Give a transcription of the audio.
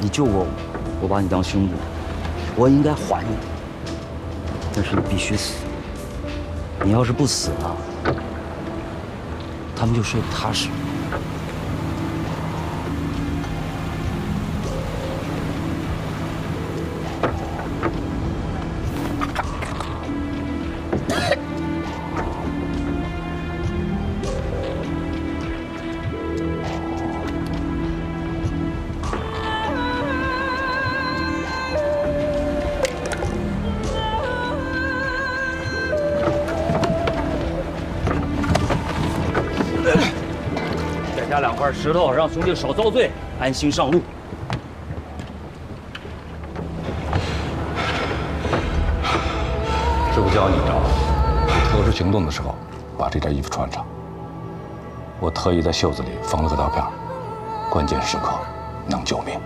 你救过我，我把你当兄弟，我应该还你。但是你必须死。你要是不死呢，他们就睡不踏实。拿两块石头，让兄弟少遭罪，安心上路。师傅教你一招，特殊行动的时候，把这件衣服穿上。我特意在袖子里缝了个刀片，关键时刻能救命。